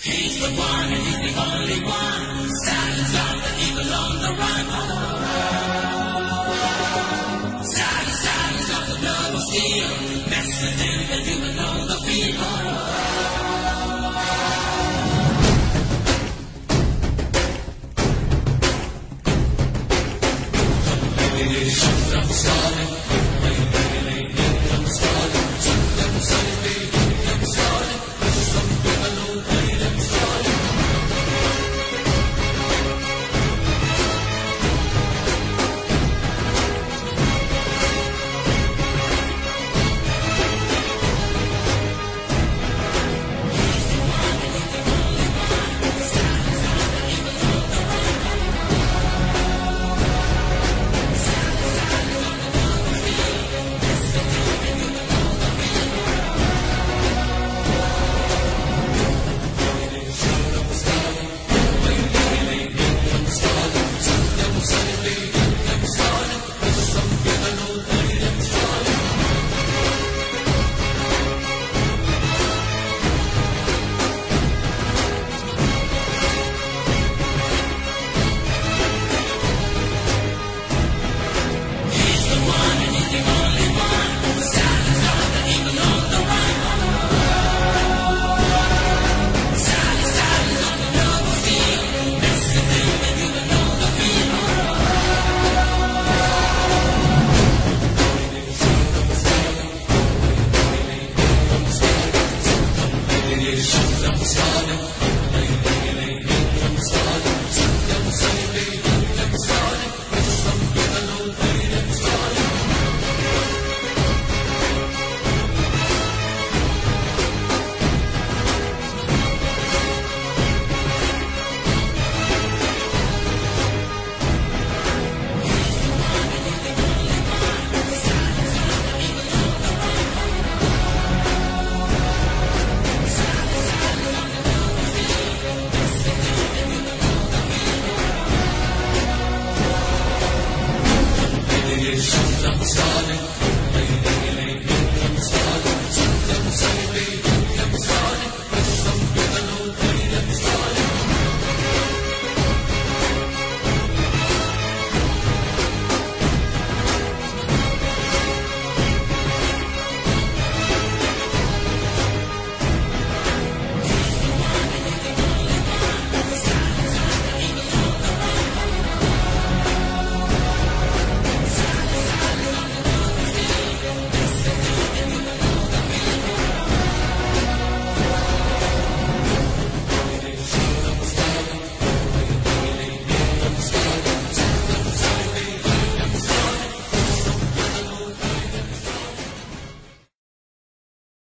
He's the one and he's the only one. Silence of the evil on the run. Silence, silence of the love of steel. Mess with him and you will know the feel. Starting